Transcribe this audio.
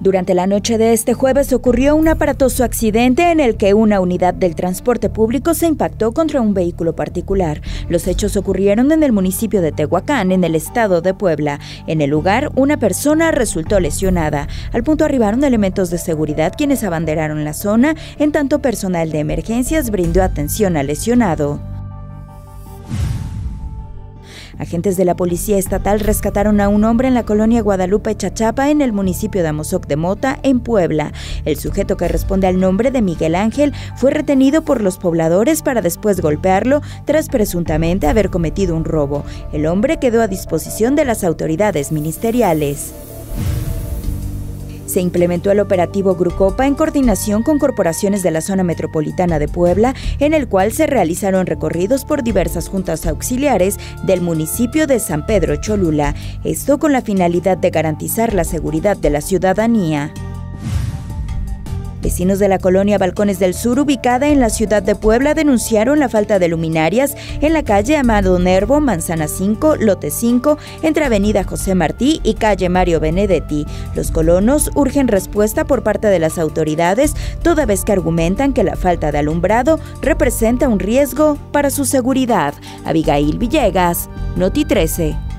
Durante la noche de este jueves ocurrió un aparatoso accidente en el que una unidad del transporte público se impactó contra un vehículo particular. Los hechos ocurrieron en el municipio de Tehuacán, en el estado de Puebla. En el lugar, una persona resultó lesionada. Al punto arribaron elementos de seguridad quienes abanderaron la zona, en tanto personal de emergencias brindó atención al lesionado. Agentes de la Policía Estatal rescataron a un hombre en la colonia Guadalupe Chachapa en el municipio de Amozoc de Mota, en Puebla. El sujeto que responde al nombre de Miguel Ángel fue retenido por los pobladores para después golpearlo tras presuntamente haber cometido un robo. El hombre quedó a disposición de las autoridades ministeriales se implementó el operativo Grucopa en coordinación con corporaciones de la zona metropolitana de Puebla, en el cual se realizaron recorridos por diversas juntas auxiliares del municipio de San Pedro Cholula, esto con la finalidad de garantizar la seguridad de la ciudadanía. Vecinos de la colonia Balcones del Sur, ubicada en la ciudad de Puebla, denunciaron la falta de luminarias en la calle Amado Nervo, Manzana 5, Lote 5, entre Avenida José Martí y calle Mario Benedetti. Los colonos urgen respuesta por parte de las autoridades, toda vez que argumentan que la falta de alumbrado representa un riesgo para su seguridad. Abigail Villegas, Noti 13.